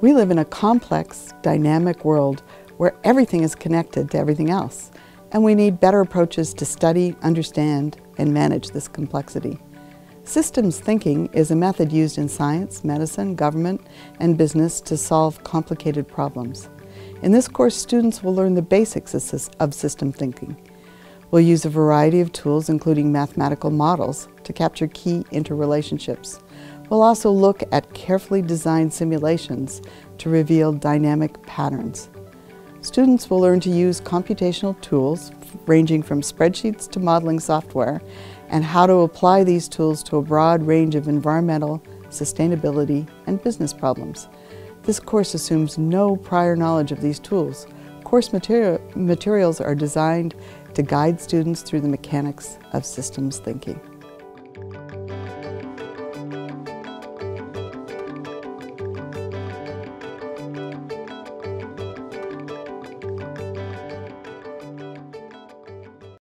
We live in a complex, dynamic world where everything is connected to everything else, and we need better approaches to study, understand, and manage this complexity. Systems thinking is a method used in science, medicine, government, and business to solve complicated problems. In this course, students will learn the basics of system thinking. We'll use a variety of tools, including mathematical models, to capture key interrelationships. We'll also look at carefully designed simulations to reveal dynamic patterns. Students will learn to use computational tools ranging from spreadsheets to modeling software and how to apply these tools to a broad range of environmental, sustainability, and business problems. This course assumes no prior knowledge of these tools. Course material, materials are designed to guide students through the mechanics of systems thinking.